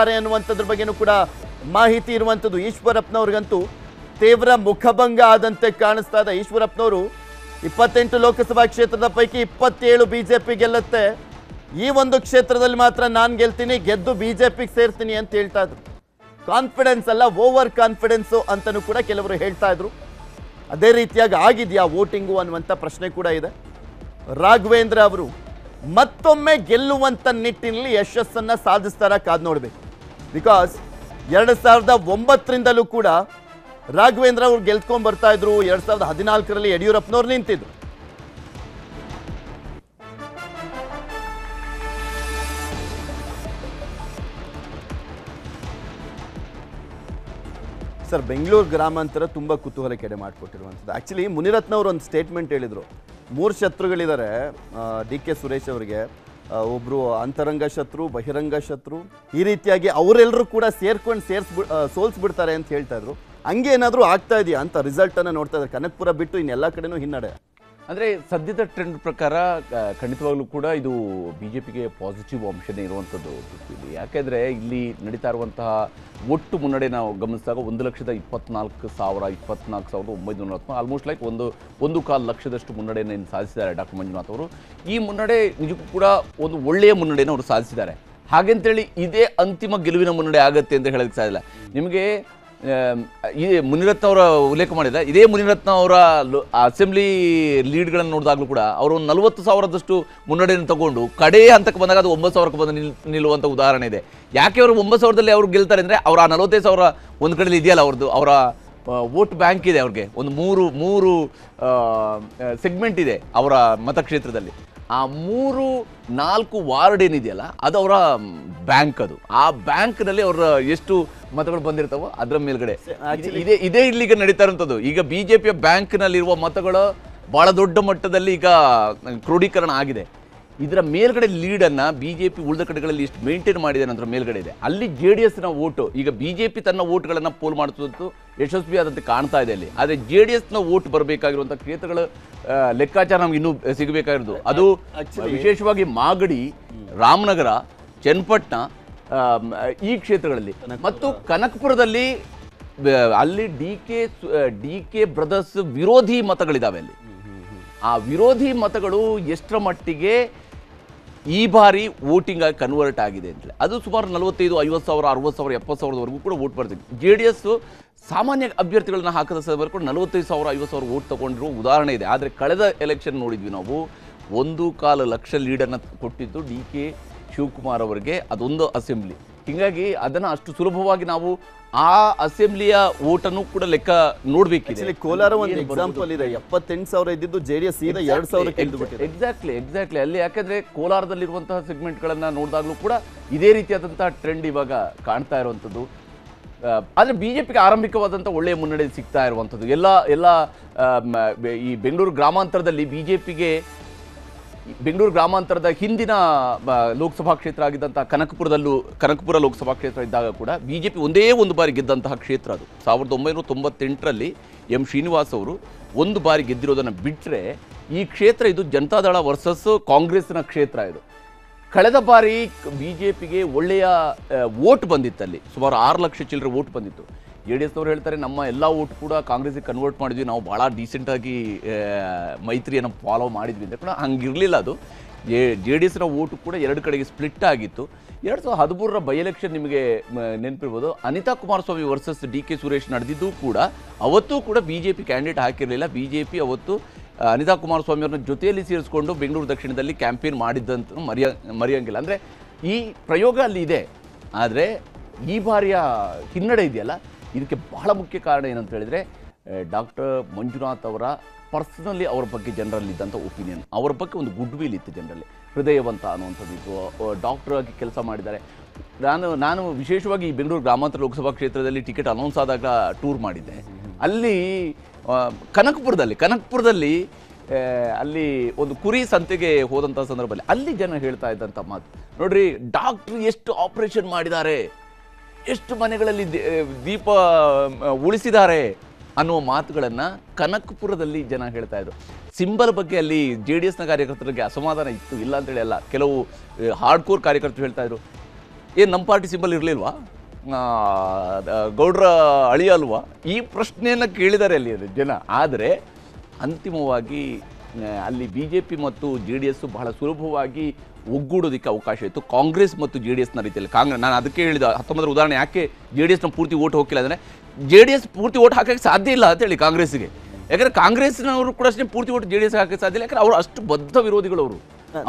ಅನ್ನುವಂಥದ್ರ ಬಗ್ಗೆನೂ ಕೂಡ ಮಾಹಿತಿ ಇರುವಂಥದ್ದು. ಈಶ್ವರಪ್ಪನವ್ರಿಗಂತೂ ತೀವ್ರ ಮುಖಭಂಗ ಆದಂತೆ ಕಾಣಿಸ್ತಾ ಇದೆ. ಈಶ್ವರಪ್ಪನವರು ಇಪ್ಪತ್ತೆಂಟು ಲೋಕಸಭಾ ಕ್ಷೇತ್ರದ ಪೈಕಿ ಇಪ್ಪತ್ತೇಳು ಬಿಜೆಪಿ ಗೆಲ್ಲುತ್ತೆ. ಈ ಒಂದು ಕ್ಷೇತ್ರದಲ್ಲಿ ಮಾತ್ರ ನಾನು ಗೆಲ್ತೀನಿ, ಗೆದ್ದು ಬಿಜೆಪಿಗೆ ಸೇರ್ತೀನಿ ಅಂತ ಹೇಳ್ತಾ ಇದ್ರು. ಕಾನ್ಫಿಡೆನ್ಸ್ ಅಲ್ಲ, ಓವರ್ ಕಾನ್ಫಿಡೆನ್ಸು ಅಂತಲೂ ಕೂಡ ಕೆಲವರು ಹೇಳ್ತಾ ಇದ್ರು. ಅದೇ ರೀತಿಯಾಗಿ ಆಗಿದೆಯಾ ವೋಟಿಂಗು ಅನ್ನುವಂಥ ಪ್ರಶ್ನೆ ಕೂಡ ಇದೆ. ರಾಘವೇಂದ್ರ ಅವರು ಮತ್ತೊಮ್ಮೆ ಗೆಲ್ಲುವಂಥ ನಿಟ್ಟಿನಲ್ಲಿ ಯಶಸ್ಸನ್ನು ಸಾಧಿಸ್ತಾರ ಕಾದ್ ನೋಡ್ಬೇಕು. ಬಿಕಾಸ್ ಎರಡು ಸಾವಿರದ ಒಂಬತ್ತರಿಂದಲೂ ಕೂಡ ರಾಘವೇಂದ್ರ ಅವ್ರು ಗೆಲ್ತ್ಕೊಂಡ್ ಬರ್ತಾ ಇದ್ರು. ಎರಡ್ ಸಾವಿರದ ಹದಿನಾಲ್ಕರಲ್ಲಿ ಯಡಿಯೂರಪ್ಪನವ್ರು ನಿಂತಿದ್ರು. ಸರ್, ಬೆಂಗಳೂರು ಗ್ರಾಮಾಂತರ ತುಂಬ ಕುತೂಹಲ ಕೆಡೆ ಮಾಡಿಕೊಟ್ಟಿರುವಂಥದ್ದು. ಆ್ಯಕ್ಚುಲಿ ಮುನಿರತ್ನ ಅವರು ಒಂದು ಸ್ಟೇಟ್ಮೆಂಟ್ ಹೇಳಿದರು. ಮೂರು ಶತ್ರುಗಳಿದ್ದಾರೆ ಡಿ ಕೆ ಸುರೇಶ್ ಅವರಿಗೆ. ಒಬ್ರು ಅಂತರಂಗ ಶತ್ರು, ಬಹಿರಂಗ ಶತ್ರು, ಈ ರೀತಿಯಾಗಿ ಅವರೆಲ್ಲರೂ ಕೂಡ ಸೇರ್ಕೊಂಡು ಸೇರ್ಸ್ಬಿ ಸೋಲ್ಸ್ಬಿಡ್ತಾರೆ ಅಂತ ಹೇಳ್ತಾ ಇದ್ರು. ಹಂಗೆ ಏನಾದರೂ ಆಗ್ತಾ ಇದೆಯಾ ಅಂತ ರಿಸಲ್ಟನ್ನು ನೋಡ್ತಾ ಇದ್ದಾರೆ. ಕನಕಪುರ ಬಿಟ್ಟು ಇನ್ನೆಲ್ಲ ಕಡೆನೂ ಹಿನ್ನಡೆ. ಅಂದರೆ ಸದ್ಯದ ಟ್ರೆಂಡ್ ಪ್ರಕಾರ ಖಂಡಿತವಾಗಲೂ ಕೂಡ ಇದು ಬಿ ಜೆ ಪಿಗೆ ಪಾಸಿಟಿವ್ ಅಂಶನೇ ಇರುವಂಥದ್ದು ಇಲ್ಲಿ ಯಾಕೆಂದರೆ ಇಲ್ಲಿ ನಡೀತಾ ಇರುವಂತಹ ಒಟ್ಟು ಮುನ್ನಡೆ ನಾವು ಗಮನಿಸಿದಾಗ ಒಂದು ಲಕ್ಷದ ಇಪ್ಪತ್ನಾಲ್ಕು ಸಾವಿರ, ಇಪ್ಪತ್ನಾಲ್ಕು ಸಾವಿರದ ಒಂಬೈನೂರ ನಲವತ್ತು ಆಲ್ಮೋಸ್ಟ್ ಲೈಕ್ ಒಂದು ಒಂದು ಕಾಲು ಲಕ್ಷದಷ್ಟು ಮುನ್ನಡೆಯನ್ನು ಇನ್ನು ಸಾಧಿಸಿದ್ದಾರೆ ಡಾಕ್ಟರ್ ಮಂಜುನಾಥ್ ಅವರು. ಈ ಮುನ್ನಡೆ ನಿಜಕ್ಕೂ ಕೂಡ ಒಂದು ಒಳ್ಳೆಯ ಮುನ್ನಡೆಯನ್ನು ಅವರು ಸಾಧಿಸಿದ್ದಾರೆ. ಹಾಗೆಂತೇಳಿ ಇದೇ ಅಂತಿಮ ಗೆಲುವಿನ ಮುನ್ನಡೆ ಆಗುತ್ತೆ ಅಂತ ಹೇಳೋಕ್ಕೆ ಸಾಧ್ಯ ನಿಮಗೆ ಈ ಮುನಿರತ್ನ ಅವರ ಉಲ್ಲೇಖ ಮಾಡಿದ, ಇದೇ ಮುನಿರತ್ನ ಅವರ ಅಸೆಂಬ್ಲಿ ಲೀಡ್ಗಳನ್ನು ನೋಡಿದಾಗಲೂ ಕೂಡ ಅವರು ಒಂದು ನಲವತ್ತು ಸಾವಿರದಷ್ಟು ಮುನ್ನಡೆಯನ್ನು ತಗೊಂಡು ಕಡೆ ಹಂತಕ್ಕೆ ಬಂದಾಗ ಅದು ಒಂಬತ್ತು ಸಾವಿರಕ್ಕೆ ಬಂದು ನಿಲ್ ನಿಲ್ಲುವಂಥ ಉದಾಹರಣೆ ಇದೆ. ಯಾಕೆ ಅವರು ಒಂಬತ್ತು ಸಾವಿರದಲ್ಲಿ ಅವರು ಗೆಲ್ತಾರೆ ಅಂದರೆ ಅವರ ಆ ನಲವತ್ತೈದು ಸಾವಿರ ಒಂದು ಕಡೆಯಲ್ಲಿ ಇದೆಯಲ್ಲ ಅವ್ರದ್ದು ಅವರ ವೋಟ್ ಬ್ಯಾಂಕ್ ಇದೆ ಅವ್ರಿಗೆ, ಒಂದು ಮೂರು ಮೂರು ಸೆಗ್ಮೆಂಟ್ ಇದೆ ಅವರ ಮತಕ್ಷೇತ್ರದಲ್ಲಿ. ಆ ಮೂರು ನಾಲ್ಕು ವಾರ್ಡ್ ಏನಿದೆಯಲ್ಲ ಅದು ಅವರ ಬ್ಯಾಂಕ್ ಅದು. ಆ ಬ್ಯಾಂಕ್ನಲ್ಲಿ ಅವರ ಎಷ್ಟು ಮತಗಳು ಬಂದಿರ್ತಾವೋ ಅದರ ಮೇಲ್ಗಡೆ. ಇದು- ಇದೇ ಇಲ್ಲಿಗೆ ನಡೀತಾ ಇರುವಂಥದ್ದು. ಈಗ ಬಿಜೆಪಿಯ ಬ್ಯಾಂಕ್ನಲ್ಲಿರುವ ಮತಗಳು ಬಹಳ ದೊಡ್ಡ ಮಟ್ಟದಲ್ಲಿ ಈಗ ಕ್ರೋಢೀಕರಣ ಆಗಿದೆ. ಇದರ ಮೇಲ್ಗಡೆ ಲೀಡನ್ನು ಬಿ ಜೆ ಪಿ ಉಳಿದ ಕಡೆಗಳಲ್ಲಿ ಇಷ್ಟು ಮೇಂಟೈನ್ ಮಾಡಿದೆ ನಂತರ ಮೇಲ್ಗಡೆ ಇದೆ. ಅಲ್ಲಿ ಜೆ ಡಿ ಎಸ್ನ ಓಟು ಈಗ ಬಿ ಜೆ ಪಿ ತನ್ನ ಓಟ್ಗಳನ್ನು ಪೋಲ್ ಮಾಡುತ್ತಿದ್ದು ಯಶಸ್ವಿ ಆದಂತೆ ಕಾಣ್ತಾ ಇದೆ ಅಲ್ಲಿ. ಆದರೆ ಜೆ ಡಿ ಎಸ್ನ ಓಟ್ ಬರಬೇಕಾಗಿರುವಂಥ ಕ್ಷೇತ್ರಗಳ ಲೆಕ್ಕಾಚಾರ ನಮ್ಗೆ ಇನ್ನೂ ಸಿಗಬೇಕಾಗಿರೋದು ಅದು ವಿಶೇಷವಾಗಿ ಮಾಗಡಿ ರಾಮನಗರ ಚನ್ನಪಟ್ಟಣ ಈ ಕ್ಷೇತ್ರಗಳಲ್ಲಿ. ಮತ್ತು ಕನಕಪುರದಲ್ಲಿ ಅಲ್ಲಿ D K D K brothers ವಿರೋಧಿ ಮತಗಳಿದಾವೆ ಅಲ್ಲಿ. ಆ ವಿರೋಧಿ ಮತಗಳು ಎಷ್ಟರ ಮಟ್ಟಿಗೆ ಈ ಬಾರಿ ವೋಟಿಂಗ್ ಆಗಿ ಕನ್ವರ್ಟ್ ಆಗಿದೆ ಅಂತೇಳಿ ಅದು ಸುಮಾರು ನಲವತ್ತೈದು, ಐವತ್ತು ಸಾವಿರ, ಅರವತ್ತು ಸಾವಿರ, ಎಪ್ಪತ್ತು ಸಾವಿರದವರೆಗೂ ಕೂಡ ವೋಟ್ ಬರ್ತದೆ. ಜೆ ಡಿ ಎಸ್ ಸಾಮಾನ್ಯ ಅಭ್ಯರ್ಥಿಗಳನ್ನ ಹಾಕದ ಸಂದರ್ಭ ಕೂಡ ನಲವತ್ತೈದು ಸಾವಿರ, ಐವತ್ತು ಸಾವಿರ ವೋಟ್ ತಗೊಂಡಿರುವ ಉದಾಹರಣೆ ಇದೆ. ಆದರೆ ಕಳೆದ ಎಲೆಕ್ಷನ್ ನೋಡಿದ್ವಿ ನಾವು, ಒಂದು ಕಾಲು ಲಕ್ಷ ಲೀಡನ್ನು ಕೊಟ್ಟಿದ್ದು ಡಿ ಕೆ ಶಿವಕುಮಾರ್ ಅವರಿಗೆ, ಅದೊಂದು ಅಸೆಂಬ್ಲಿ ಹೀಗಾಗಿ ಅದನ್ನು ಅಷ್ಟು ಸುಲಭವಾಗಿ ನಾವು ಆ ಅಸೆಂಬ್ಲಿಯ ಓಟನ್ನು ಕೂಡ ಲೆಕ್ಕ ನೋಡ್ಬೇಕಿದೆ. ಕೋಲಾರ ಒಂದು ಎಕ್ಸಾಂಪಲ್ ಇದೆ. ಎಪ್ಪತ್ತೆಂಟು ಸಾವಿರ ಇದ್ದಿದ್ದು ಜೆ ಡಿ ಎಸ್ ಸೀದಾ ಎರಡು ಸಾವಿರ ಎಕ್ಸಾಕ್ಟ್ಲಿ ಎಕ್ಸಾಕ್ಟ್ಲಿ ಅಲ್ಲಿ ಯಾಕಂದ್ರೆ ಕೋಲಾರದಲ್ಲಿರುವಂತಹ ಸೆಗ್ಮೆಂಟ್ಗಳನ್ನ ನೋಡಿದಾಗಲೂ ಕೂಡ ಇದೇ ರೀತಿಯಾದಂತಹ ಟ್ರೆಂಡ್ ಇವಾಗ ಕಾಣ್ತಾ ಇರುವಂಥದ್ದು. ಆದ್ರೆ ಬಿಜೆಪಿಗೆ ಆರಂಭಿಕವಾದಂಥ ಒಳ್ಳೆಯ ಮುನ್ನಡೆ ಸಿಗ್ತಾ ಇರುವಂಥದ್ದು. ಎಲ್ಲ ಎಲ್ಲ ಬೆ- ಈ ಬೆಂಗಳೂರು ಗ್ರಾಮಾಂತರದಲ್ಲಿ ಬಿಜೆಪಿಗೆ ಬೆಂಗಳೂರು ಗ್ರಾಮಾಂತರದ ಹಿಂದಿನ ಲೋಕಸಭಾ ಕ್ಷೇತ್ರ ಆಗಿದ್ದಂಥ ಕನಕಪುರದಲ್ಲೂ, ಕನಕಪುರ ಲೋಕಸಭಾ ಕ್ಷೇತ್ರ ಇದ್ದಾಗ ಕೂಡ ಬಿ ಜೆ ಪಿ ಒಂದೇ ಒಂದು ಬಾರಿ ಗೆದ್ದಂತಹ ಕ್ಷೇತ್ರ ಅದು. ಸಾವಿರದ ಒಂಬೈನೂರ ತೊಂಬತ್ತೆಂಟರಲ್ಲಿ ಎಂ ಶ್ರೀನಿವಾಸ್ ಅವರು ಒಂದು ಬಾರಿ ಗೆದ್ದಿರೋದನ್ನು ಬಿಟ್ಟರೆ ಈ ಕ್ಷೇತ್ರ ಇದು ಜನತಾದಳ ವರ್ಸಸ್ ಕಾಂಗ್ರೆಸ್ನ ಕ್ಷೇತ್ರ ಇದು. ಕಳೆದ ಬಾರಿ ಬಿ ಜೆ ಪಿಗೆ ಒಳ್ಳೆಯ ವೋಟ್ ಬಂದಿತ್ತಲ್ಲಿ. ಸುಮಾರು ಆರು ಲಕ್ಷ ಚಿಲ್ಲರೆ ವೋಟ್ ಬಂದಿತ್ತು. ಜೆ ಡಿ ಎಸ್ನವ್ರು ಹೇಳ್ತಾರೆ, ನಮ್ಮ ಎಲ್ಲ ಓಟ್ ಕೂಡ ಕಾಂಗ್ರೆಸ್ಗೆ ಕನ್ವರ್ಟ್ ಮಾಡಿದ್ವಿ. ನಾವು ಭಾಳ ಡೀಸೆಂಟಾಗಿ ಮೈತ್ರಿಯನ್ನು ಫಾಲೋ ಮಾಡಿದ್ವಿ. ಅಂತ ಕೂಡ ಹಂಗಿರಲಿಲ್ಲ ಅದು. ಜೆ ಡಿ ಎಸ್ನ ಓಟು ಕೂಡ ಎರಡು ಕಡೆಗೆ ಸ್ಪ್ಲಿಟ್ ಆಗಿತ್ತು. ಎರಡು ಸಾವಿರದ ಹದಿಮೂರರ ಬೈ ಎಲೆಕ್ಷನ್ ನಿಮಗೆ ನೆನಪಿರ್ಬೋದು. Anitha Kumaraswamy versus D K Suresh ನಡೆದಿದ್ದು ಕೂಡ, ಅವತ್ತೂ ಕೂಡ ಬಿ ಜೆ ಪಿ ಕ್ಯಾಂಡಿಡೇಟ್ ಹಾಕಿರಲಿಲ್ಲ. ಬಿ ಜೆ ಪಿ ಅವತ್ತು ಅನಿತಾ ಕುಮಾರಸ್ವಾಮಿ ಅವ್ರನ್ನ ಜೊತೆಯಲ್ಲಿ ಸೇರಿಸ್ಕೊಂಡು ಬೆಂಗಳೂರು ದಕ್ಷಿಣದಲ್ಲಿ ಕ್ಯಾಂಪೇನ್ ಮಾಡಿದ್ದಂತ ಮರೆಯ, ಮರೆಯಂಗಿಲ್ಲ. ಅಂದರೆ ಈ ಪ್ರಯೋಗ ಅಲ್ಲಿ ಇದೆ. ಆದರೆ ಈ ಬಾರಿಯ ಹಿನ್ನಡೆ ಇದೆಯಲ್ಲ ಇದಕ್ಕೆ ಬಹಳ ಮುಖ್ಯ ಕಾರಣ ಏನಂತ ಹೇಳಿದರೆ ಡಾಕ್ಟರ್ ಮಂಜುನಾಥ್ ಅವರ ಪರ್ಸನಲಿ ಅವರ ಬಗ್ಗೆ ಜನರಲ್ಲಿದ್ದಂಥ ಒಪಿನಿಯನ್. ಅವರ ಬಗ್ಗೆ ಒಂದು ಗುಡ್ ವಿಲ್ ಇತ್ತು ಜನರಲ್ಲಿ. ಹೃದಯವಂತ ಅನ್ನುವಂಥದ್ದು ಡಾಕ್ಟರ್ ಆಗಿ ಕೆಲಸ ಮಾಡಿದ್ದಾರೆ. ನಾನು ನಾನು ವಿಶೇಷವಾಗಿ ಈ ಬೆಂಗಳೂರು ಗ್ರಾಮಾಂತರ ಲೋಕಸಭಾ ಕ್ಷೇತ್ರದಲ್ಲಿ ಟಿಕೆಟ್ ಅನೌನ್ಸ್ ಆದಾಗ ಟೂರ್ ಮಾಡಿದ್ದೆ. ಅಲ್ಲಿ ಕನಕಪುರದಲ್ಲಿ ಕನಕಪುರದಲ್ಲಿ ಅಲ್ಲಿ ಒಂದು ಕುರಿ ಸಂತೆಗೆ ಹೋದಂಥ ಸಂದರ್ಭದಲ್ಲಿ ಅಲ್ಲಿ ಜನ ಹೇಳ್ತಾ ಇದ್ದಂಥ ಮಾತು. ನೋಡ್ರಿ, ಡಾಕ್ಟ್ರ್ ಎಷ್ಟು ಆಪರೇಷನ್ ಮಾಡಿದ್ದಾರೆ. ಎಷ್ಟು ಮನೆಗಳಲ್ಲಿ ದೀಪ ಉಳಿಸಿದ್ದಾರೆ ಅನ್ನುವ ಮಾತುಗಳನ್ನು ಕನಕಪುರದಲ್ಲಿ ಜನ ಹೇಳ್ತಾ ಇದ್ರು. ಸಿಂಬಲ್ ಬಗ್ಗೆ ಅಲ್ಲಿ ಜೆ ಡಿ ಎಸ್ನ ಕಾರ್ಯಕರ್ತರಿಗೆ ಅಸಮಾಧಾನ ಇತ್ತು, ಇಲ್ಲ ಅಂತೇಳಿ ಅಲ್ಲ, ಕೆಲವು ಹಾರ್ಡ್ ಕೋರ್ ಕಾರ್ಯಕರ್ತರು ಹೇಳ್ತಾ ಇದ್ರು. ಏನು ನಮ್ಮ ಪಾರ್ಟಿ ಸಿಂಬಲ್ ಇರಲಿಲ್ವಾ? ಗೌಡ್ರ ಅಳಿಯ ಅಲ್ವಾ ಈ ಪ್ರಶ್ನೆಯನ್ನು ಕೇಳಿದ್ದಾರೆ ಅಲ್ಲಿ ಜನ. ಆದರೆ ಅಂತಿಮವಾಗಿ ಅಲ್ಲಿ ಬಿ ಜೆ ಪಿ ಮತ್ತು ಜೆ ಡಿ ಎಸ್ ಬಹಳ ಸುಲಭವಾಗಿ ಒಗ್ಗೂಡೋದಕ್ಕೆ ಅವಕಾಶ ಇತ್ತು. ಕಾಂಗ್ರೆಸ್ ಮತ್ತು ಜೆ ಡಿ ಎಸ್ನ ರೀತಿಯಲ್ಲಿ. ಕಾಂಗ್ರೆಸ್ ನಾನು ಅದಕ್ಕೆ ಹೇಳಿದ ಹತ್ತೊಂಬತ್ತರ ಉದಾಹರಣೆ ಯಾಕೆ ಜೆ ಡಿ ಎಸ್ನ ಪೂರ್ತಿ ಓಟ್ ಹೋಗಿಲ್ಲ ಅಂದರೆ ಜೆ ಡಿ ಎಸ್ ಪೂರ್ತಿ ಓಟ್ ಹಾಕಕ್ಕೆ ಸಾಧ್ಯ ಇಲ್ಲ ಅಂತೇಳಿ ಕಾಂಗ್ರೆಸ್ಗೆ ಯಾಕಂದ್ರೆ ಕಾಂಗ್ರೆಸ್ನವರು ಕೂಡ ಅಷ್ಟೇ ಪೂರ್ತಿ ಓಟ್ ಜೆ ಡಿ ಎಸ್ ಹಾಕಕ್ಕೆ ಸಾಧ್ಯ ಇಲ್ಲ. ಯಾಕಂದ್ರೆ ಅವರು ಅಷ್ಟು ಬದ್ಧ ವಿರೋಧಿಗಳು ಅವರು.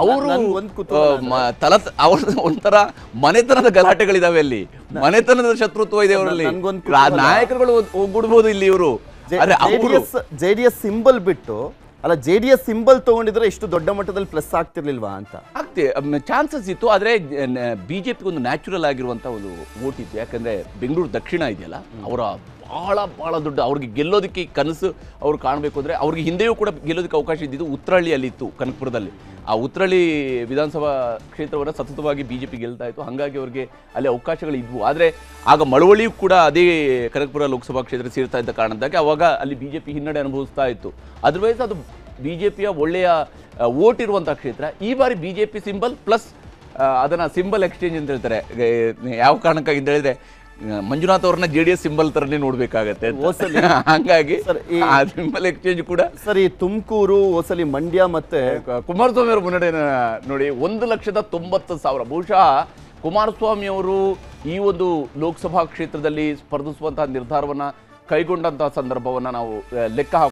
ಅವರು ಕುತೂಹಲ ತಲ ಅವ್ರ ಒಂಥರ ಮನೆತನದ ಗಲಾಟೆಗಳಿದಾವೆ ಅಲ್ಲಿ. ಮನೆತನದ ಶತ್ರುತ್ವ ಇದೆ ಅವರಲ್ಲಿ. ನಾಯಕರುಗಳು ಒಗ್ಗೂಡ್ಬೋದು ಇಲ್ಲಿ ಇವರು. ಜೆಡಿಎಸ್ ಸಿಂಬಲ್ ಬಿಟ್ಟು ಅಲ್ಲ ಜೆ ಡಿ ಎಸ್ ಸಿಂಬಲ್ ತಗೊಂಡಿದ್ರೆ ಇಷ್ಟು ದೊಡ್ಡ ಮಟ್ಟದಲ್ಲಿ ಪ್ಲಸ್ ಆಗ್ತಿರ್ಲಿಲ್ವಾ ಅಂತ? ಆಗ್ತಿ ಚಾನ್ಸಸ್ ಇತ್ತು, ಆದರೆ ಬಿ ಜೆ ಪಿಗೆ ಒಂದು ನ್ಯಾಚುರಲ್ ಆಗಿರುವಂಥ ಒಂದು ವೋಟ್ ಇತ್ತು. ಯಾಕಂದರೆ ಬೆಂಗಳೂರು ದಕ್ಷಿಣ ಇದೆಯಲ್ಲ, ಅವರ ಬಹಳ ಬಹಳ ದೊಡ್ಡ, ಅವ್ರಿಗೆ ಗೆಲ್ಲೋದಕ್ಕೆ ಕನಸು ಅವ್ರು ಕಾಣಬೇಕು ಅಂದರೆ, ಅವ್ರಿಗೆ ಹಿಂದೆಯೂ ಕೂಡ ಗೆಲ್ಲೋದಕ್ಕೆ ಅವಕಾಶ ಇದ್ದಿದ್ದು ಉತ್ತರಹಳ್ಳಿಯಲ್ಲಿ ಇತ್ತು ಕನಕಪುರದಲ್ಲಿ. ಆ ಉತ್ರಳಿ ವಿಧಾನಸಭಾ ಕ್ಷೇತ್ರವನ್ನು ಸತತವಾಗಿ ಬಿ ಜೆ ಪಿ ಗೆಲ್ತಾ ಇತ್ತು. ಹಾಗಾಗಿ ಅವರಿಗೆ ಅಲ್ಲಿ ಅವಕಾಶಗಳು ಇದ್ವು. ಆದರೆ ಆಗ ಮಳವಳ್ಳಿಯೂ ಕೂಡ ಅದೇ ಕನಕಪುರ ಲೋಕಸಭಾ ಕ್ಷೇತ್ರ ಸೇರ್ತಾ ಇದ್ದ ಕಾರಣದಾಗಿ ಅವಾಗ ಅಲ್ಲಿ ಬಿ ಜೆ ಪಿ ಹಿನ್ನಡೆ ಅನುಭವಿಸ್ತಾ ಇತ್ತು. ಅದರ್ವೈಸ್ ಅದು ಬಿ ಜೆ ಪಿಯ ಒಳ್ಳೆಯ ಓಟ್ ಇರುವಂಥ ಕ್ಷೇತ್ರ. ಈ ಬಾರಿ B J P symbol plus ಅದನ್ನು ಸಿಂಬಲ್ ಎಕ್ಸ್ಚೇಂಜ್ ಅಂತ ಹೇಳ್ತಾರೆ. ಯಾವ ಕಾರಣಕ್ಕಾಗಿ ಅಂತ ಹೇಳಿದ್ರೆ ಮಂಜುನಾಥ್ ಅವ್ರನ್ನ ಜೆ ಡಿ ಎಸ್ ಸಿಂಬಲ್ ತರನೇ ನೋಡ್ಬೇಕಾಗತ್ತೆ ಹಂಗಾಗಿ ಆ ಸಿಂಬಲ್ ಎಕ್ಸ್ಚೇಂಜ್ ಕೂಡ ಸರ್ ಈ ತುಮಕೂರು ಓಸಲಿ ಮಂಡ್ಯ ಮತ್ತೆ ಕುಮಾರಸ್ವಾಮಿ ಅವರ ಮುನ್ನಡೆ ನೋಡಿ ಒಂದು ಲಕ್ಷದ ತೊಂಬತ್ತು ಸಾವಿರ. ಬಹುಶಃ ಕುಮಾರಸ್ವಾಮಿ ಅವರು ಈ ಒಂದು ಲೋಕಸಭಾ ಕ್ಷೇತ್ರದಲ್ಲಿ ಸ್ಪರ್ಧಿಸುವಂತಹ ನಿರ್ಧಾರವನ್ನ ಕೈಗೊಂಡಂತಹ ಸಂದರ್ಭವನ್ನ ನಾವು ಲೆಕ್ಕ ಹಾಕ್